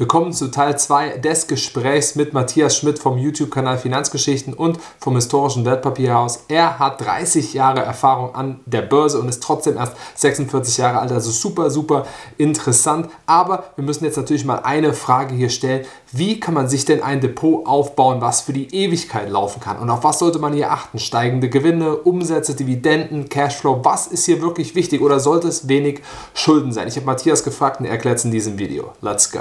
Willkommen zu Teil 2 des Gesprächs mit Matthias Schmidt vom YouTube-Kanal Finanzgeschichten und vom historischen Wertpapierhaus. Er hat 30 Jahre Erfahrung an der Börse und ist trotzdem erst 46 Jahre alt, also super, super interessant. Aber wir müssen jetzt natürlich mal eine Frage hier stellen. Wie kann man sich denn ein Depot aufbauen, was für die Ewigkeit laufen kann? Und auf was sollte man hier achten? Steigende Gewinne, Umsätze, Dividenden, Cashflow. Was ist hier wirklich wichtig oder sollte es wenig Schulden sein? Ich habe Matthias gefragt und er erklärt es in diesem Video. Let's go.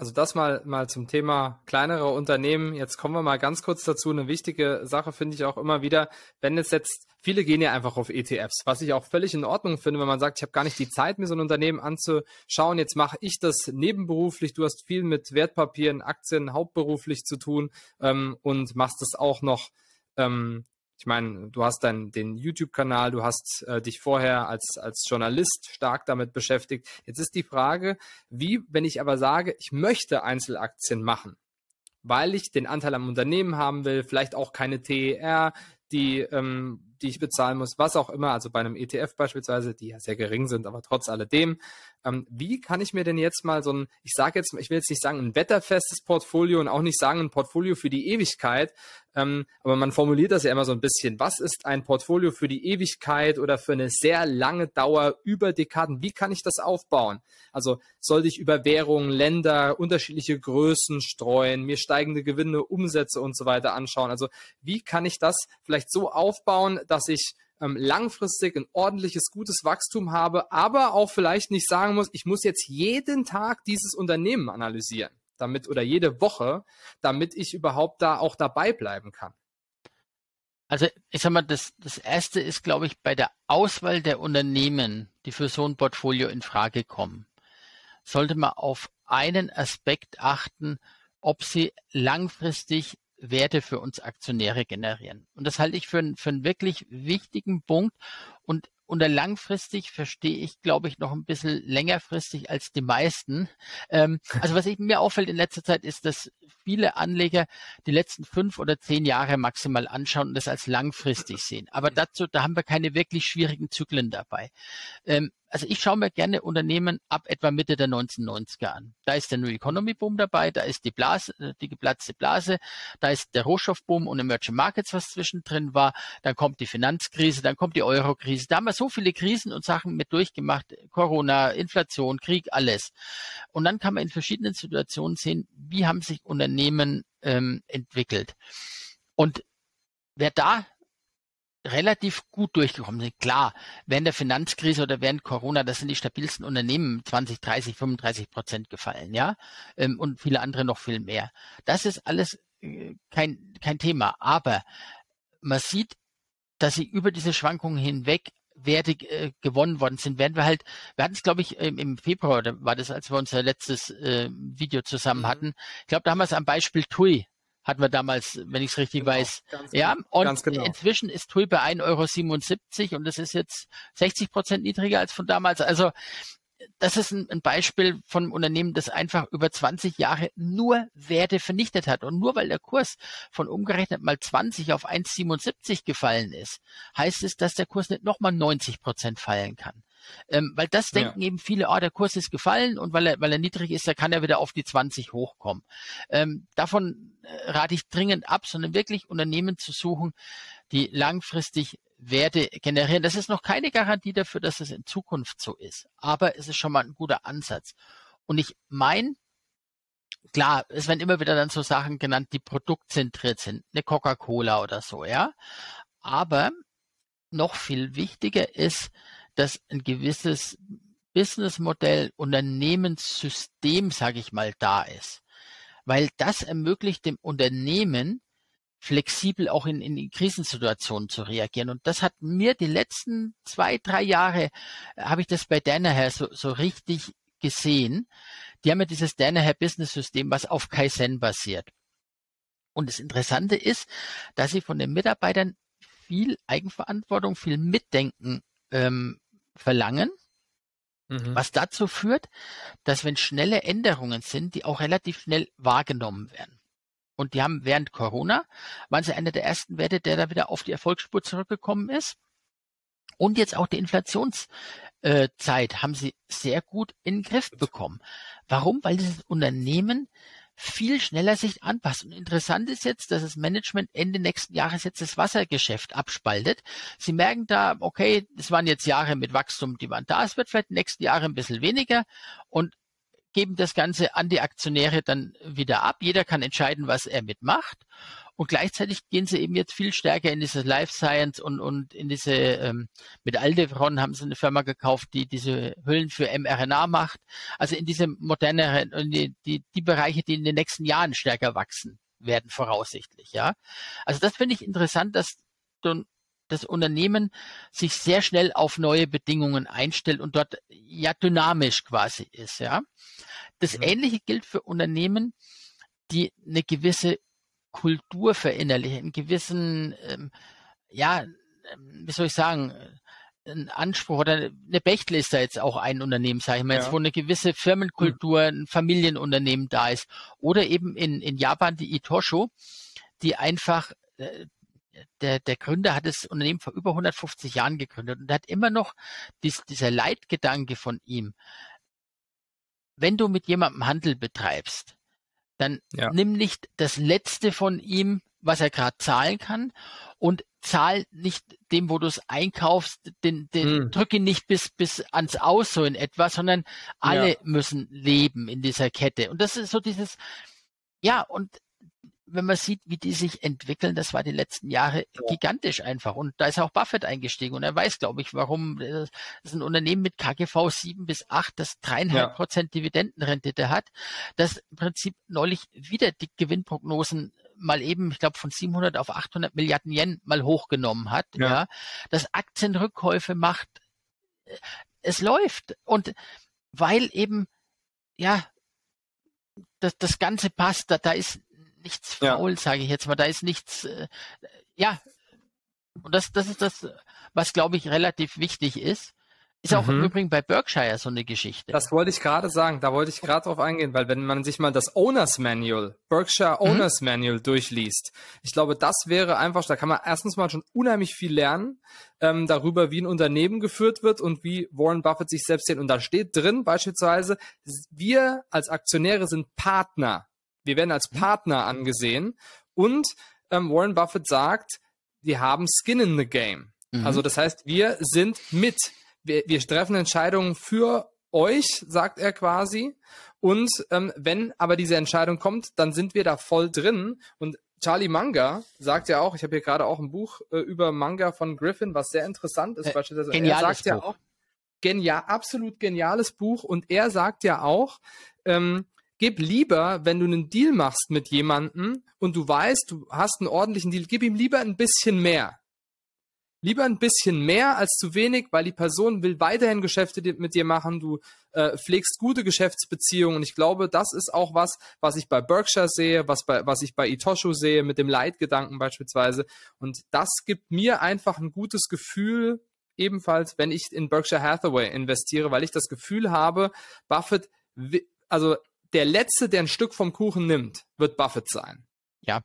Also das mal, mal zum Thema kleinere Unternehmen. Jetzt kommen wir mal ganz kurz dazu. Eine wichtige Sache finde ich auch immer wieder, wenn es jetzt, viele gehen ja einfach auf ETFs, was ich auch völlig in Ordnung finde, wenn man sagt, ich habe gar nicht die Zeit, mir so ein Unternehmen anzuschauen. Jetzt mache ich das nebenberuflich. Du hast viel mit Wertpapieren, Aktien hauptberuflich zu tun ähm, und machst das auch noch ähm, ich meine, du hast dann den YouTube-Kanal, du hast äh, dich vorher als, als Journalist stark damit beschäftigt. Jetzt ist die Frage, wie, wenn ich aber sage, ich möchte Einzelaktien machen, weil ich den Anteil am Unternehmen haben will, vielleicht auch keine TER, die, ähm, die ich bezahlen muss, was auch immer, also bei einem ETF beispielsweise, die ja sehr gering sind, aber trotz alledem. Ähm, wie kann ich mir denn jetzt mal so ein, ich sage jetzt, ich will jetzt nicht sagen ein wetterfestes Portfolio und auch nicht sagen ein Portfolio für die Ewigkeit, ähm, aber man formuliert das ja immer so ein bisschen. Was ist ein Portfolio für die Ewigkeit oder für eine sehr lange Dauer über Dekaden? Wie kann ich das aufbauen? Also sollte ich über Währungen, Länder, unterschiedliche Größen streuen, mir steigende Gewinne, Umsätze und so weiter anschauen? Also wie kann ich das vielleicht so aufbauen, dass ich ähm, langfristig ein ordentliches, gutes Wachstum habe, aber auch vielleicht nicht sagen muss, ich muss jetzt jeden Tag dieses Unternehmen analysieren damit oder jede Woche, damit ich überhaupt da auch dabei bleiben kann? Also ich sag mal, das, das erste ist, glaube ich, bei der Auswahl der Unternehmen, die für so ein Portfolio in Frage kommen, sollte man auf einen Aspekt achten, ob sie langfristig Werte für uns Aktionäre generieren. Und das halte ich für, für einen wirklich wichtigen Punkt. Und unter langfristig verstehe ich, glaube ich, noch ein bisschen längerfristig als die meisten. Ähm, also was ich, mir auffällt in letzter Zeit ist, dass viele Anleger die letzten fünf oder zehn Jahre maximal anschauen und das als langfristig sehen. Aber dazu, da haben wir keine wirklich schwierigen Zyklen dabei. Ähm, also ich schaue mir gerne Unternehmen ab etwa Mitte der 1990er an. Da ist der New Economy Boom dabei, da ist die Blase, äh, die geplatzte Blase, da ist der Rohstoffboom und Emerging Markets, was zwischendrin war, dann kommt die Finanzkrise, dann kommt die Eurokrise. Da haben wir so viele Krisen und Sachen mit durchgemacht, Corona, Inflation, Krieg, alles. Und dann kann man in verschiedenen Situationen sehen, wie haben sich Unternehmen ähm, entwickelt. Und wer da relativ gut durchgekommen sind. Klar, während der Finanzkrise oder während Corona, das sind die stabilsten Unternehmen 20, 30, 35 Prozent gefallen, ja, ähm, und viele andere noch viel mehr. Das ist alles äh, kein, kein Thema. Aber man sieht, dass sie über diese Schwankungen hinweg Werte äh, gewonnen worden sind, werden wir halt, wir hatten es, glaube ich, im, im Februar, war das, als wir unser letztes äh, Video zusammen mhm. hatten. Ich glaube, da haben wir es am Beispiel TUI hatten wir damals, wenn ich es richtig genau, weiß. Ja, genau, und genau. inzwischen ist TUI bei 1,77 Euro und das ist jetzt 60 Prozent niedriger als von damals. Also das ist ein, ein, Beispiel von einem Unternehmen, das einfach über 20 Jahre nur Werte vernichtet hat. Und nur weil der Kurs von umgerechnet mal 20 auf 1,77 gefallen ist, heißt es, dass der Kurs nicht nochmal 90 Prozent fallen kann. Ähm, weil das denken ja. eben viele, ah, der Kurs ist gefallen und weil er, weil er niedrig ist, da kann er wieder auf die 20 hochkommen. Ähm, davon äh, rate ich dringend ab, sondern wirklich Unternehmen zu suchen, die langfristig Werte generieren. Das ist noch keine Garantie dafür, dass es in Zukunft so ist, aber es ist schon mal ein guter Ansatz. Und ich meine, klar, es werden immer wieder dann so Sachen genannt, die produktzentriert sind, eine Coca-Cola oder so, ja. Aber noch viel wichtiger ist, dass ein gewisses Businessmodell, Unternehmenssystem, sage ich mal, da ist. Weil das ermöglicht dem Unternehmen, flexibel auch in, in Krisensituationen zu reagieren. Und das hat mir die letzten zwei, drei Jahre, äh, habe ich das bei Danaher so, so richtig gesehen. Die haben ja dieses Danaher Business System, was auf Kaizen basiert. Und das Interessante ist, dass sie von den Mitarbeitern viel Eigenverantwortung, viel Mitdenken ähm, verlangen, mhm. was dazu führt, dass wenn schnelle Änderungen sind, die auch relativ schnell wahrgenommen werden. Und die haben während Corona, waren sie einer der ersten Werte, der da wieder auf die Erfolgsspur zurückgekommen ist. Und jetzt auch die Inflationszeit äh, haben sie sehr gut in den Griff bekommen. Warum? Weil dieses Unternehmen viel schneller sich anpasst. Und interessant ist jetzt, dass das Management Ende nächsten Jahres jetzt das Wassergeschäft abspaltet. Sie merken da, okay, das waren jetzt Jahre mit Wachstum, die waren da. Es wird vielleicht nächsten Jahre ein bisschen weniger. Und geben das Ganze an die Aktionäre dann wieder ab. Jeder kann entscheiden, was er mitmacht. Und gleichzeitig gehen sie eben jetzt viel stärker in diese Life Science und, und in diese, ähm, mit Aldevron haben sie eine Firma gekauft, die diese Hüllen für mRNA macht. Also in diese moderneren, die, die, die Bereiche, die in den nächsten Jahren stärker wachsen werden, voraussichtlich, ja. Also das finde ich interessant, dass du das Unternehmen sich sehr schnell auf neue Bedingungen einstellt und dort ja dynamisch quasi ist, ja. Das mhm. Ähnliche gilt für Unternehmen, die eine gewisse Kultur verinnerlichen, einen gewissen, ähm, ja, ähm, wie soll ich sagen, ein Anspruch oder eine Bechtle ist da jetzt auch ein Unternehmen, sage ich mal, ja. jetzt, wo eine gewisse Firmenkultur, ein Familienunternehmen da ist. Oder eben in, in Japan die Itosho, die einfach äh, der, der Gründer hat das Unternehmen vor über 150 Jahren gegründet und hat immer noch dies, dieser Leitgedanke von ihm. Wenn du mit jemandem Handel betreibst, dann ja. nimm nicht das Letzte von ihm, was er gerade zahlen kann und zahl nicht dem, wo du es einkaufst, den, den hm. drück ihn nicht bis, bis ans Aus so in etwa, sondern alle ja. müssen leben in dieser Kette. Und das ist so dieses, ja, und wenn man sieht, wie die sich entwickeln, das war die letzten Jahre ja. gigantisch einfach. Und da ist auch Buffett eingestiegen und er weiß, glaube ich, warum. Das ist ein Unternehmen mit KGV 7 bis 8, das dreieinhalb Prozent Dividendenrendite hat, das im Prinzip neulich wieder die Gewinnprognosen mal eben, ich glaube, von 700 auf 800 Milliarden Yen mal hochgenommen hat. Ja. ja. Das Aktienrückkäufe macht. Es läuft. Und weil eben, ja, das, das Ganze passt, da, da ist nichts faul, ja. sage ich jetzt mal. Da ist nichts, äh, ja. Und das, das ist das, was glaube ich relativ wichtig ist. Ist auch mhm. im Übrigen bei Berkshire so eine Geschichte. Das wollte ich gerade sagen, da wollte ich gerade drauf eingehen, weil wenn man sich mal das Owners Manual, Berkshire mhm. Owners mhm. Manual durchliest, ich glaube, das wäre einfach, da kann man erstens mal schon unheimlich viel lernen ähm, darüber, wie ein Unternehmen geführt wird und wie Warren Buffett sich selbst sieht. Und da steht drin beispielsweise, wir als Aktionäre sind Partner wir werden als mhm. Partner angesehen und ähm, Warren Buffett sagt, wir haben Skin in the Game. Mhm. Also das heißt, wir sind mit. Wir, wir treffen Entscheidungen für euch, sagt er quasi. Und ähm, wenn aber diese Entscheidung kommt, dann sind wir da voll drin. Und Charlie Manga sagt ja auch, ich habe hier gerade auch ein Buch äh, über Manga von Griffin, was sehr interessant ist. Äh, beispielsweise. Geniales er sagt Buch. ja auch, genial, absolut geniales Buch. Und er sagt ja auch, ähm, gib lieber, wenn du einen Deal machst mit jemandem und du weißt, du hast einen ordentlichen Deal, gib ihm lieber ein bisschen mehr. Lieber ein bisschen mehr als zu wenig, weil die Person will weiterhin Geschäfte mit dir machen. Du äh, pflegst gute Geschäftsbeziehungen. Und ich glaube, das ist auch was, was ich bei Berkshire sehe, was, bei, was ich bei Itosho sehe, mit dem Leitgedanken beispielsweise. Und das gibt mir einfach ein gutes Gefühl, ebenfalls, wenn ich in Berkshire Hathaway investiere, weil ich das Gefühl habe, Buffett, also der Letzte, der ein Stück vom Kuchen nimmt, wird Buffett sein. Ja.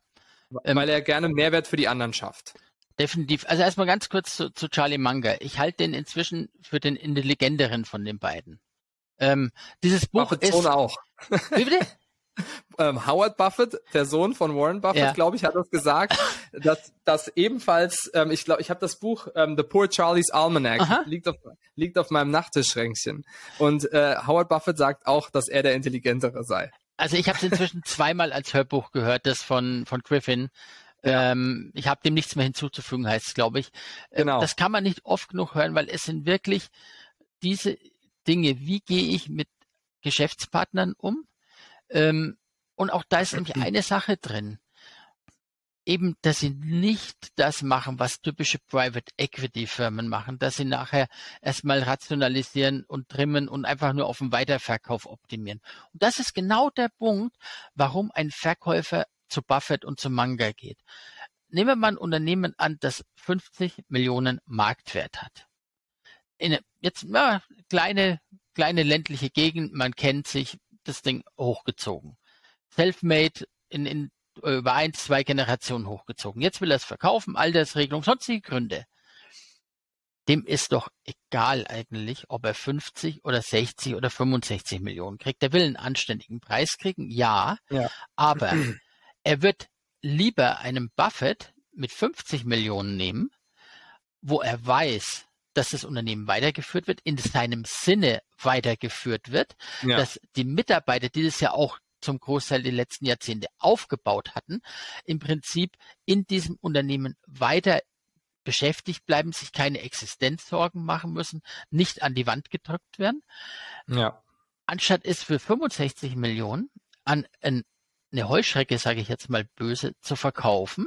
Ähm, Weil er gerne Mehrwert für die anderen schafft. Definitiv. Also erstmal ganz kurz zu, zu Charlie Munger. Ich halte den inzwischen für den intelligenteren von den beiden. Ähm, dieses Buch Buffett ist. Auch. Wie bitte? ähm, Howard Buffett, der Sohn von Warren Buffett, ja. glaube ich, hat das gesagt, dass, dass ebenfalls, ähm, ich glaube, ich habe das Buch ähm, The Poor Charlie's Almanac, liegt auf, liegt auf meinem Nachttischschränkchen. Und äh, Howard Buffett sagt auch, dass er der Intelligentere sei. Also ich habe es inzwischen zweimal als Hörbuch gehört, das von, von Griffin. Ja. Ähm, ich habe dem nichts mehr hinzuzufügen, heißt es, glaube ich. Ähm, genau. Das kann man nicht oft genug hören, weil es sind wirklich diese Dinge, wie gehe ich mit Geschäftspartnern um? Ähm, und auch da ist nämlich eine Sache drin. Eben, dass sie nicht das machen, was typische Private Equity Firmen machen, dass sie nachher erstmal rationalisieren und trimmen und einfach nur auf den Weiterverkauf optimieren. Und das ist genau der Punkt, warum ein Verkäufer zu Buffett und zu Manga geht. Nehmen wir mal ein Unternehmen an, das 50 Millionen Marktwert hat. In, jetzt ja, kleine, kleine ländliche Gegend, man kennt sich, das Ding hochgezogen. Selfmade in, in über eins, zwei Generationen hochgezogen. Jetzt will er es verkaufen, Altersregelung, sonstige Gründe. Dem ist doch egal eigentlich, ob er 50 oder 60 oder 65 Millionen kriegt. Der will einen anständigen Preis kriegen, ja, ja. aber er wird lieber einem Buffett mit 50 Millionen nehmen, wo er weiß, dass das Unternehmen weitergeführt wird, in seinem Sinne weitergeführt wird, ja. dass die Mitarbeiter, die das ja auch zum Großteil die letzten Jahrzehnte aufgebaut hatten, im Prinzip in diesem Unternehmen weiter beschäftigt bleiben, sich keine Existenzsorgen machen müssen, nicht an die Wand gedrückt werden. Ja. Anstatt es für 65 Millionen an eine Heuschrecke, sage ich jetzt mal böse, zu verkaufen,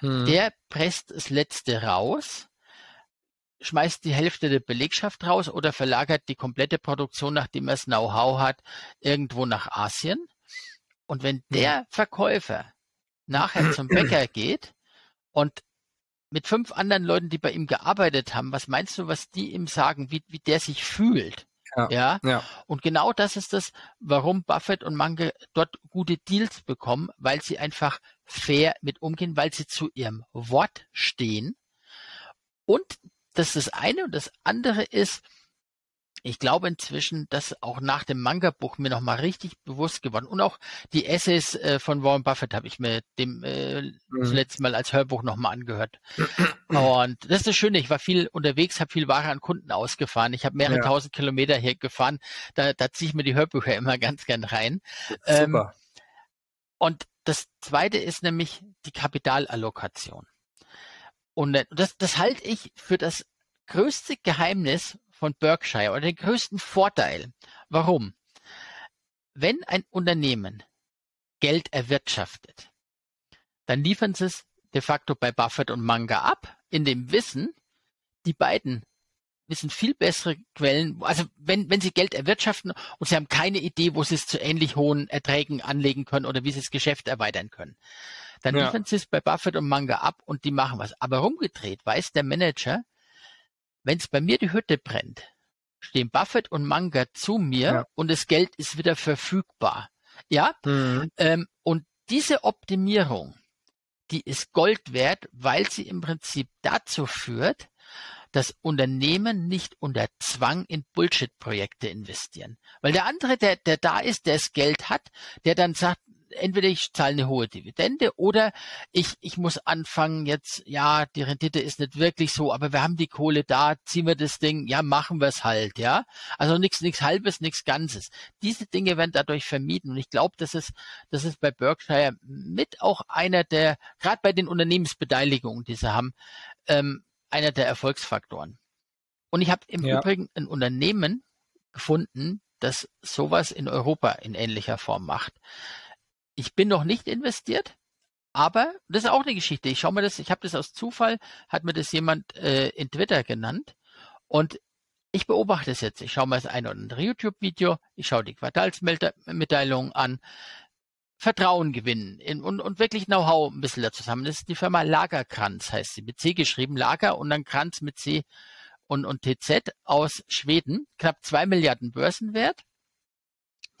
hm. der presst das Letzte raus, schmeißt die Hälfte der Belegschaft raus oder verlagert die komplette Produktion, nachdem er das Know-how hat, irgendwo nach Asien. Und wenn der Verkäufer nachher zum Bäcker geht und mit fünf anderen Leuten, die bei ihm gearbeitet haben, was meinst du, was die ihm sagen, wie, wie der sich fühlt? Ja, ja, ja. Und genau das ist das, warum Buffett und Mange dort gute Deals bekommen, weil sie einfach fair mit umgehen, weil sie zu ihrem Wort stehen. Und das ist das eine. Und das andere ist, ich glaube inzwischen, dass auch nach dem Manga-Buch mir nochmal richtig bewusst geworden und auch die Essays äh, von Warren Buffett habe ich mir dem äh, mhm. zuletzt mal als Hörbuch nochmal angehört. und das ist das Schöne, ich war viel unterwegs, habe viel Ware an Kunden ausgefahren. Ich habe mehrere ja. tausend Kilometer hier gefahren. Da, da ziehe ich mir die Hörbücher immer ganz gern rein. Super. Ähm, und das zweite ist nämlich die Kapitalallokation. Und das, das halte ich für das größte Geheimnis von Berkshire oder den größten Vorteil. Warum? Wenn ein Unternehmen Geld erwirtschaftet, dann liefern sie es de facto bei Buffett und Manga ab, in dem Wissen, die beiden wissen viel bessere Quellen, also wenn, wenn sie Geld erwirtschaften und sie haben keine Idee, wo sie es zu ähnlich hohen Erträgen anlegen können oder wie sie das Geschäft erweitern können, dann ja. liefern sie es bei Buffett und Manga ab und die machen was. Aber rumgedreht weiß der Manager, wenn es bei mir die Hütte brennt, stehen Buffett und Manga zu mir ja. und das Geld ist wieder verfügbar. Ja, mhm. ähm, und diese Optimierung, die ist Gold wert, weil sie im Prinzip dazu führt, dass Unternehmen nicht unter Zwang in Bullshit-Projekte investieren. Weil der andere, der, der da ist, der das Geld hat, der dann sagt, entweder ich zahle eine hohe Dividende oder ich, ich muss anfangen jetzt, ja, die Rendite ist nicht wirklich so, aber wir haben die Kohle da, ziehen wir das Ding, ja, machen wir es halt, ja. Also nichts, nichts halbes, nichts Ganzes. Diese Dinge werden dadurch vermieden und ich glaube, das ist, das ist bei Berkshire mit auch einer der, gerade bei den Unternehmensbeteiligungen, die sie haben, ähm, einer der Erfolgsfaktoren. Und ich habe im ja. Übrigen ein Unternehmen gefunden, das sowas in Europa in ähnlicher Form macht. Ich bin noch nicht investiert, aber das ist auch eine Geschichte. Ich schaue mir das, ich habe das aus Zufall, hat mir das jemand äh, in Twitter genannt und ich beobachte es jetzt. Ich schaue mir das ein oder andere YouTube-Video, ich schaue die Quartalsmitteilungen an, Vertrauen gewinnen in, und, und wirklich Know-how ein bisschen dazu haben. Das ist die Firma Lagerkranz, heißt sie, mit C geschrieben, Lager und dann Kranz mit C und, und TZ aus Schweden, knapp zwei Milliarden Börsenwert.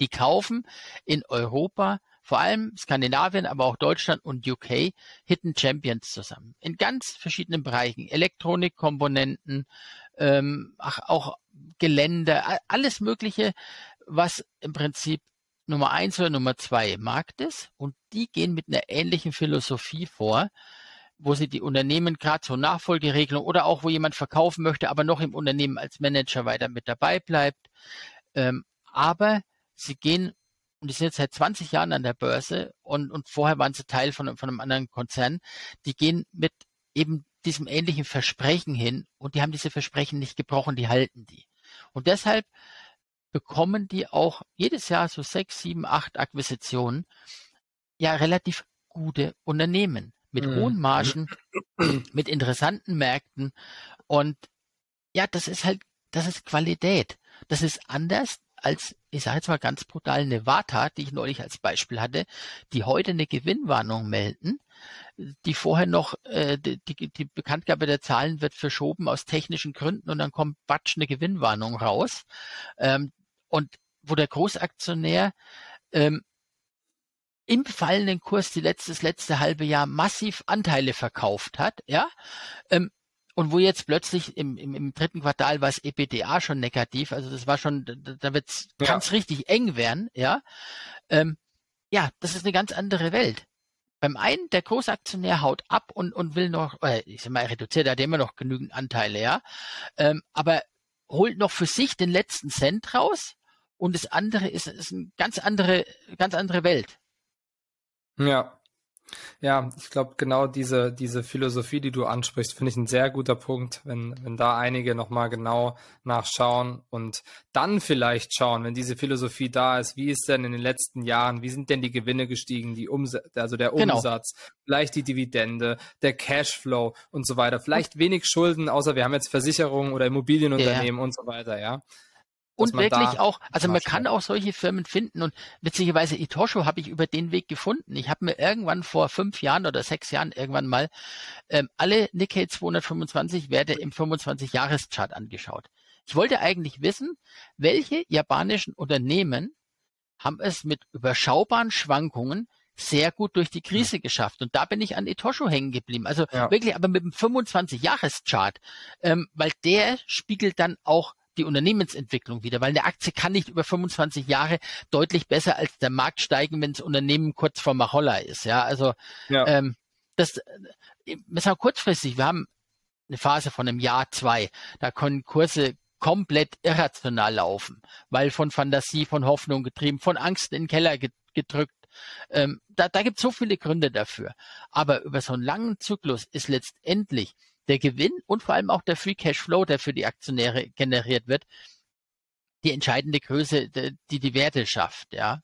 Die kaufen in Europa vor allem Skandinavien, aber auch Deutschland und UK Hidden Champions zusammen. In ganz verschiedenen Bereichen. Elektronikkomponenten, ähm, auch Gelände, alles Mögliche, was im Prinzip Nummer eins oder Nummer zwei Markt ist. Und die gehen mit einer ähnlichen Philosophie vor, wo sie die Unternehmen gerade zur Nachfolgeregelung oder auch wo jemand verkaufen möchte, aber noch im Unternehmen als Manager weiter mit dabei bleibt. Ähm, aber sie gehen und die sind jetzt seit 20 Jahren an der Börse und, und vorher waren sie Teil von, von einem anderen Konzern, die gehen mit eben diesem ähnlichen Versprechen hin und die haben diese Versprechen nicht gebrochen, die halten die. Und deshalb bekommen die auch jedes Jahr so sechs, sieben, acht Akquisitionen, ja relativ gute Unternehmen mit mhm. hohen Margen, mit interessanten Märkten und ja, das ist halt, das ist Qualität. Das ist anders als, ich sage jetzt mal ganz brutal, Nevada, die ich neulich als Beispiel hatte, die heute eine Gewinnwarnung melden, die vorher noch, äh, die, die Bekanntgabe der Zahlen wird verschoben aus technischen Gründen und dann kommt batsch eine Gewinnwarnung raus. Ähm, und wo der Großaktionär ähm, im fallenden Kurs die letzte, das letzte halbe Jahr massiv Anteile verkauft hat, ja, ähm, und wo jetzt plötzlich im, im, im dritten Quartal war es EPDA schon negativ, also das war schon, da, wird's ja. ganz richtig eng werden, ja. Ähm, ja, das ist eine ganz andere Welt. Beim einen, der Großaktionär haut ab und, und will noch, äh, ich sag mal, er reduziert, er hat immer noch genügend Anteile, ja. Ähm, aber holt noch für sich den letzten Cent raus und das andere ist, ist eine ganz andere, ganz andere Welt. Ja. Ja, ich glaube, genau diese, diese Philosophie, die du ansprichst, finde ich ein sehr guter Punkt, wenn, wenn da einige nochmal genau nachschauen und dann vielleicht schauen, wenn diese Philosophie da ist, wie ist denn in den letzten Jahren, wie sind denn die Gewinne gestiegen, die Umsatz, also der genau. Umsatz, genau. vielleicht die Dividende, der Cashflow und so weiter, vielleicht wenig Schulden, außer wir haben jetzt Versicherungen oder Immobilienunternehmen ja. und so weiter, ja und wirklich auch, also man kann auch solche Firmen finden und witzigerweise Itosho habe ich über den Weg gefunden. Ich habe mir irgendwann vor fünf Jahren oder sechs Jahren irgendwann mal ähm, alle Nikkei 225 Werte im 25-Jahres-Chart angeschaut. Ich wollte eigentlich wissen, welche japanischen Unternehmen haben es mit überschaubaren Schwankungen sehr gut durch die Krise geschafft. Und da bin ich an Etosho hängen geblieben. Also ja. wirklich, aber mit dem 25-Jahres-Chart, ähm, weil der spiegelt dann auch die Unternehmensentwicklung wieder, weil eine Aktie kann nicht über 25 Jahre deutlich besser als der Markt steigen, wenn das Unternehmen kurz vor Macholla ist. Ja, also ja. Ähm, das, wir sagen kurzfristig, wir haben eine Phase von einem Jahr, zwei, da können Kurse komplett irrational laufen, weil von Fantasie, von Hoffnung getrieben, von Angst in den Keller gedrückt. Ähm, da da gibt es so viele Gründe dafür. Aber über so einen langen Zyklus ist letztendlich der Gewinn und vor allem auch der Free Cash Flow, der für die Aktionäre generiert wird, die entscheidende Größe, die die Werte schafft, ja.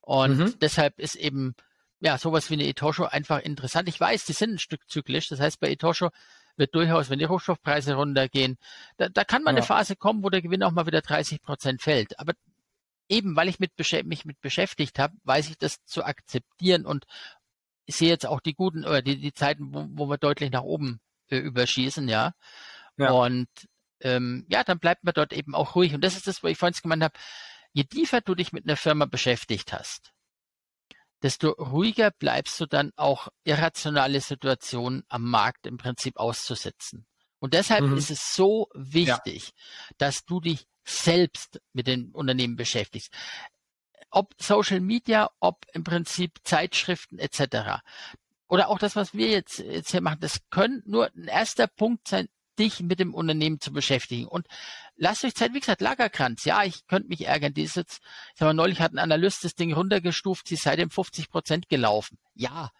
Und mhm. deshalb ist eben ja sowas wie eine Etosho einfach interessant. Ich weiß, die sind ein Stück zyklisch. Das heißt, bei Etosho wird durchaus, wenn die Rohstoffpreise runtergehen, da, da kann mal ja. eine Phase kommen, wo der Gewinn auch mal wieder 30 Prozent fällt. Aber eben, weil ich mit, mich mit beschäftigt habe, weiß ich das zu akzeptieren und ich sehe jetzt auch die guten oder die, die Zeiten, wo, wo wir deutlich nach oben äh, überschießen, ja. ja. Und ähm, ja, dann bleibt man dort eben auch ruhig. Und das ist das, wo ich vorhin gemeint habe, je tiefer du dich mit einer Firma beschäftigt hast, desto ruhiger bleibst du dann auch irrationale Situationen am Markt im Prinzip auszusetzen. Und deshalb mhm. ist es so wichtig, ja. dass du dich selbst mit den Unternehmen beschäftigst. Ob Social Media, ob im Prinzip Zeitschriften etc oder auch das, was wir jetzt, jetzt hier machen, das können nur ein erster Punkt sein, dich mit dem Unternehmen zu beschäftigen. Und lasst euch Zeit, wie gesagt, Lagerkranz. Ja, ich könnte mich ärgern. Die ist jetzt, ich sag mal, neulich hat ein Analyst das Ding runtergestuft, sie ist seitdem 50 Prozent gelaufen. Ja,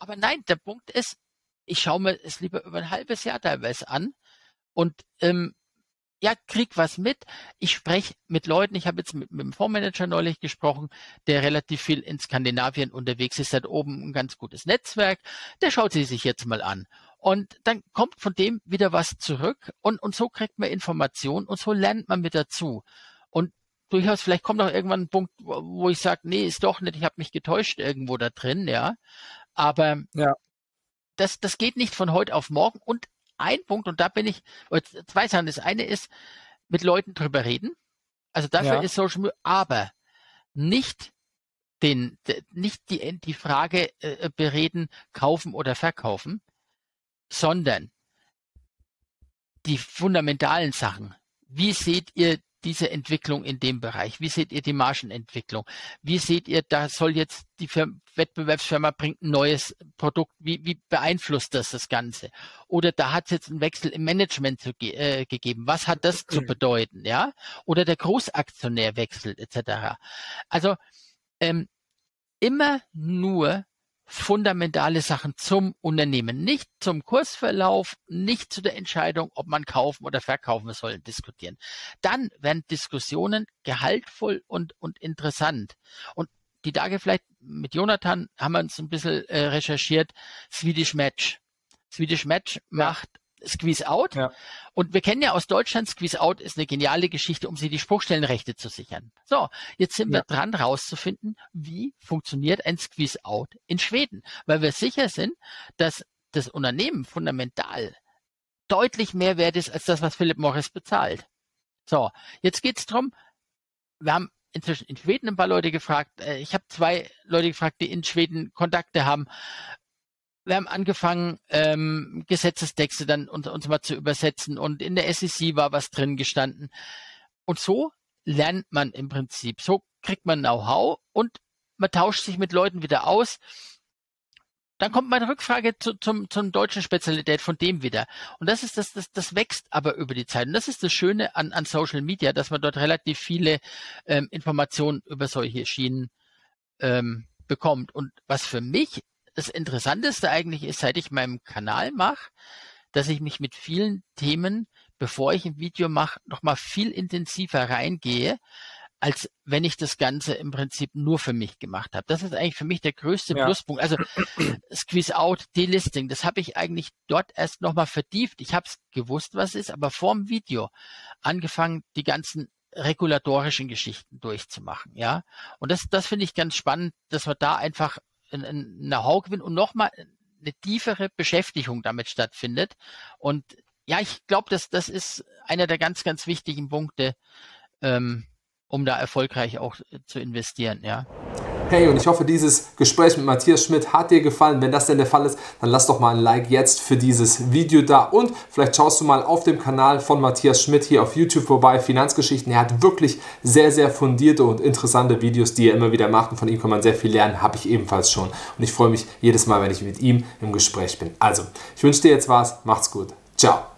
aber nein, der Punkt ist, ich schaue mir es lieber über ein halbes Jahr teilweise an und ähm, ja, krieg was mit. Ich spreche mit Leuten, ich habe jetzt mit, mit dem Fondsmanager neulich gesprochen, der relativ viel in Skandinavien unterwegs ist, hat oben ein ganz gutes Netzwerk, der schaut sie sich jetzt mal an. Und dann kommt von dem wieder was zurück und, und so kriegt man Informationen und so lernt man mit dazu. Und durchaus, vielleicht kommt auch irgendwann ein Punkt, wo ich sage, nee, ist doch nicht, ich habe mich getäuscht irgendwo da drin, ja. Aber ja. Das, das geht nicht von heute auf morgen und ein Punkt, und da bin ich, zwei Sachen. Das eine ist, mit Leuten drüber reden. Also dafür ja. ist Social Media, aber nicht den, nicht die, die Frage äh, bereden, kaufen oder verkaufen, sondern die fundamentalen Sachen. Wie seht ihr diese Entwicklung in dem Bereich? Wie seht ihr die Margenentwicklung? Wie seht ihr, da soll jetzt die Firma, Wettbewerbsfirma bringt ein neues Produkt. Wie, wie beeinflusst das das Ganze? Oder da hat es jetzt einen Wechsel im Management zu, äh, gegeben. Was hat das zu bedeuten? Ja? Oder der Großaktionär wechselt etc. Also ähm, immer nur fundamentale Sachen zum Unternehmen, nicht zum Kursverlauf, nicht zu der Entscheidung, ob man kaufen oder verkaufen soll, diskutieren. Dann werden Diskussionen gehaltvoll und, und interessant. Und die Tage vielleicht mit Jonathan haben wir uns ein bisschen äh, recherchiert, Swedish Match. Swedish Match macht Squeeze Out. Ja. Und wir kennen ja aus Deutschland, Squeeze Out ist eine geniale Geschichte, um sie die Spruchstellenrechte zu sichern. So, jetzt sind ja. wir dran, rauszufinden, wie funktioniert ein Squeeze Out in Schweden, weil wir sicher sind, dass das Unternehmen fundamental deutlich mehr wert ist als das, was Philip Morris bezahlt. So, jetzt geht's drum. Wir haben inzwischen in Schweden ein paar Leute gefragt. Äh, ich habe zwei Leute gefragt, die in Schweden Kontakte haben. Wir haben angefangen, ähm, Gesetzestexte dann uns, uns mal zu übersetzen und in der SEC war was drin gestanden. Und so lernt man im Prinzip. So kriegt man Know-how und man tauscht sich mit Leuten wieder aus. Dann kommt meine Rückfrage zu, zum, zum deutschen Spezialität von dem wieder. Und das ist das, das, das wächst aber über die Zeit. Und das ist das Schöne an, an Social Media, dass man dort relativ viele ähm, Informationen über solche Schienen ähm, bekommt. Und was für mich das Interessanteste eigentlich ist, seit ich meinen Kanal mache, dass ich mich mit vielen Themen bevor ich ein Video mache, nochmal viel intensiver reingehe, als wenn ich das Ganze im Prinzip nur für mich gemacht habe. Das ist eigentlich für mich der größte ja. Pluspunkt. Also Squeeze Out, Delisting, das habe ich eigentlich dort erst nochmal vertieft. Ich habe es gewusst, was ist, aber vor dem Video angefangen, die ganzen regulatorischen Geschichten durchzumachen. Ja, und das, das finde ich ganz spannend, dass man da einfach ein, ein Know-how gewinnt und nochmal eine tiefere Beschäftigung damit stattfindet. Und ja, ich glaube, das, das ist einer der ganz, ganz wichtigen Punkte, ähm, um da erfolgreich auch äh, zu investieren, ja. Hey, und ich hoffe, dieses Gespräch mit Matthias Schmidt hat dir gefallen. Wenn das denn der Fall ist, dann lass doch mal ein Like jetzt für dieses Video da. Und vielleicht schaust du mal auf dem Kanal von Matthias Schmidt hier auf YouTube vorbei, Finanzgeschichten. Er hat wirklich sehr, sehr fundierte und interessante Videos, die er immer wieder macht. Und von ihm kann man sehr viel lernen, habe ich ebenfalls schon. Und ich freue mich jedes Mal, wenn ich mit ihm im Gespräch bin. Also, ich wünsche dir jetzt was. Macht's gut. Ciao.